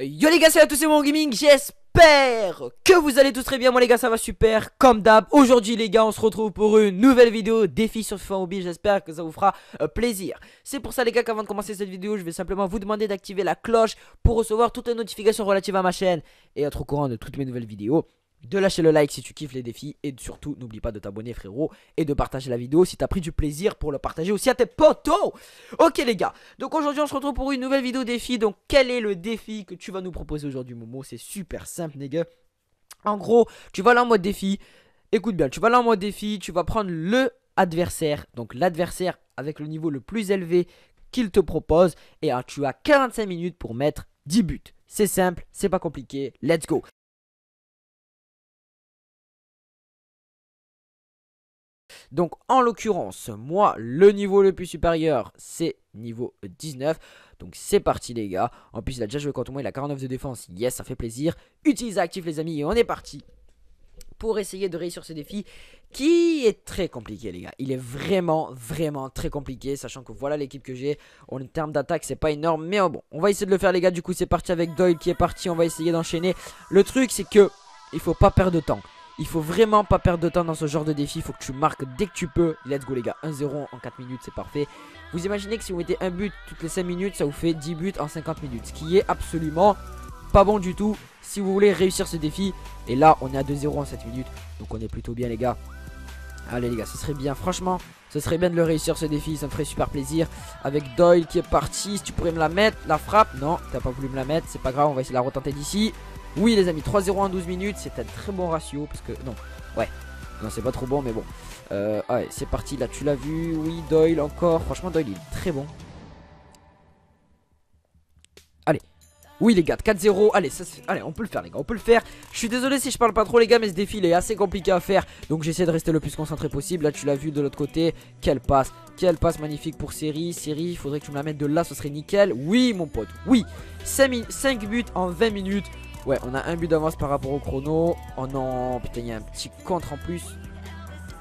Yo les gars, c'est à tous, c'est mon gaming, j'espère que vous allez tous très bien, moi les gars ça va super, comme d'hab. Aujourd'hui les gars, on se retrouve pour une nouvelle vidéo défi sur FIFA Mobile, j'espère que ça vous fera euh, plaisir. C'est pour ça les gars qu'avant de commencer cette vidéo, je vais simplement vous demander d'activer la cloche pour recevoir toutes les notifications relatives à ma chaîne Et être au courant de toutes mes nouvelles vidéos de lâcher le like si tu kiffes les défis et surtout n'oublie pas de t'abonner frérot et de partager la vidéo si t'as pris du plaisir pour le partager aussi à tes potos. Ok les gars, donc aujourd'hui on se retrouve pour une nouvelle vidéo défi. Donc quel est le défi que tu vas nous proposer aujourd'hui Momo? C'est super simple les En gros, tu vas là en mode défi, écoute bien, tu vas là en mode défi, tu vas prendre le adversaire, donc l'adversaire avec le niveau le plus élevé qu'il te propose. Et tu as 45 minutes pour mettre 10 buts. C'est simple, c'est pas compliqué, let's go Donc en l'occurrence, moi, le niveau le plus supérieur, c'est niveau 19. Donc c'est parti les gars. En plus, il a déjà joué contre moi, il a 49 de défense. Yes, ça fait plaisir. Utilisez actif les amis et on est parti. Pour essayer de réussir ce défi qui est très compliqué les gars. Il est vraiment, vraiment très compliqué. Sachant que voilà l'équipe que j'ai. En termes d'attaque, c'est pas énorme. Mais bon, on va essayer de le faire les gars. Du coup, c'est parti avec Doyle qui est parti. On va essayer d'enchaîner. Le truc, c'est que il faut pas perdre de temps. Il faut vraiment pas perdre de temps dans ce genre de défi. Il faut que tu marques dès que tu peux. Let's go les gars. 1-0 en 4 minutes, c'est parfait. Vous imaginez que si vous mettez un but toutes les 5 minutes, ça vous fait 10 buts en 50 minutes. Ce qui est absolument pas bon du tout si vous voulez réussir ce défi. Et là, on est à 2-0 en 7 minutes. Donc on est plutôt bien les gars. Allez les gars, ce serait bien. Franchement, ce serait bien de le réussir ce défi. Ça me ferait super plaisir. Avec Doyle qui est parti. Si tu pourrais me la mettre, la frappe. Non, t'as pas voulu me la mettre. C'est pas grave, on va essayer de la retenter d'ici. Oui les amis 3-0 en 12 minutes C'est un très bon ratio Parce que non ouais. Non c'est pas trop bon mais bon. Euh, Allez c'est parti là tu l'as vu Oui Doyle encore. Franchement Doyle il est très bon. Allez. Oui les gars, 4-0, allez, allez, on peut le faire les gars, on peut le faire. Je suis désolé si je parle pas trop les gars, mais ce défi est assez compliqué à faire. Donc j'essaie de rester le plus concentré possible. Là tu l'as vu de l'autre côté, quelle passe Quelle passe magnifique pour Série Série, il faudrait que tu me la mettes de là, ce serait nickel. Oui mon pote, oui. 5, 5 buts en 20 minutes Ouais, on a un but d'avance par rapport au chrono. Oh non, putain, il y a un petit contre en plus.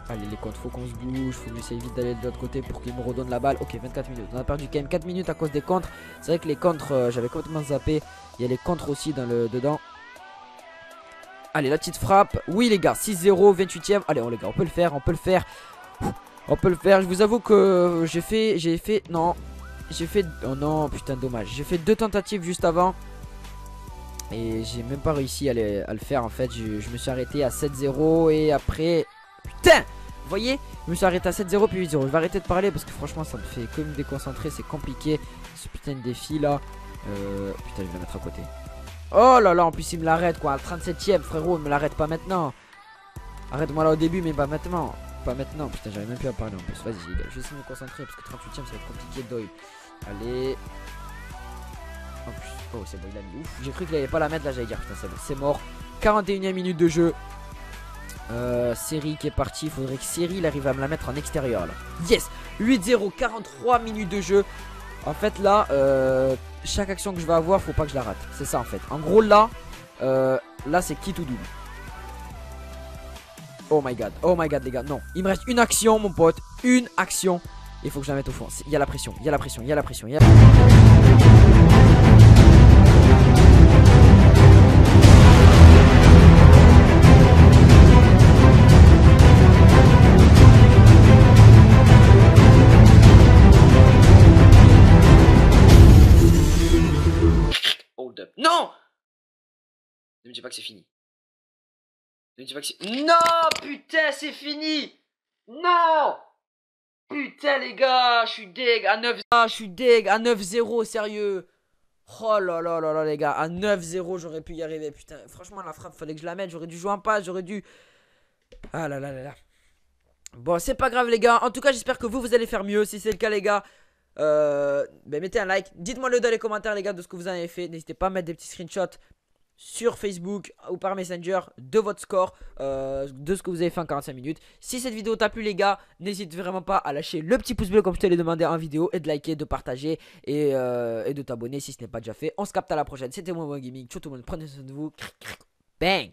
Allez, les contres, faut qu'on se bouge. Faut que j'essaye vite d'aller de l'autre côté pour qu'il me redonne la balle. Ok, 24 minutes. On a perdu quand même 4 minutes à cause des contres. C'est vrai que les contres, euh, j'avais complètement zappé. Il y a les contres aussi dans le, dedans. Allez, la petite frappe. Oui, les gars, 6-0, 28ème. Allez, on, les gars, on peut le faire, on peut le faire. On peut le faire. Je vous avoue que j'ai fait. J'ai fait. Non. J'ai fait. Oh non, putain, dommage. J'ai fait deux tentatives juste avant. Et j'ai même pas réussi à, le faire en fait. Je, me suis arrêté à 7-0 et après. Putain Vous voyez? Je me suis arrêté à 7-0 puis 8-0. Je vais arrêter de parler parce que franchement ça me fait comme déconcentrer. C'est compliqué ce putain de défi là. Euh, putain, je vais la mettre à côté. Oh là là, en plus il me l'arrête quoi. À 37ème, frérot, il me l'arrête pas maintenant. Arrête-moi là au début, mais pas maintenant. Pas maintenant. Putain, j'avais même plus à parler en plus. Vas-y, je vais essayer de me concentrer parce que 38ème ça va être compliqué. Doyle. Allez. Oh, c'est bon, il a mis ouf. J'ai cru qu'il allait pas la mettre là, j'allais dire. Putain, c'est bon, c'est mort. 41 e minute de jeu. Euh, série qui est parti. Il faudrait que Série arrive à me la mettre en extérieur là. Yes 8-0, 43 minutes de jeu. En fait, là, euh, chaque action que je vais avoir, faut pas que je la rate. C'est ça en fait. En gros, là, euh, là, c'est qui tout double. Oh my god, oh my god, les gars. Non, il me reste une action, mon pote. Une action. Il faut que je la mette au fond. Il y a la pression, il y a la pression, il y a la pression. Il y a la pression. Ne me dis pas que c'est fini. Ne me dis pas que c'est... Non Putain, c'est fini Non Putain, les gars, je suis deg à 9... Ah, je suis deg à 9-0, sérieux Oh là là là là, les gars, à 9-0, j'aurais pu y arriver. Putain, franchement, la frappe, fallait que je la mette. J'aurais dû jouer en passe, j'aurais dû... Ah là là là là. Bon, c'est pas grave, les gars. En tout cas, j'espère que vous, vous allez faire mieux. Si c'est le cas, les gars, euh, ben mettez un like. Dites-moi le dans les commentaires, les gars, de ce que vous avez fait. N'hésitez pas à mettre des petits screenshots sur Facebook ou par Messenger de votre score, euh, de ce que vous avez fait en 45 minutes. Si cette vidéo t'a plu, les gars, n'hésite vraiment pas à lâcher le petit pouce bleu comme je te l'ai demandé en vidéo et de liker, de partager et, euh, de t'abonner si ce n'est pas déjà fait. On se capte à la prochaine. C'était moi, Gaming. Ciao tout le monde, prenez soin de vous. Bang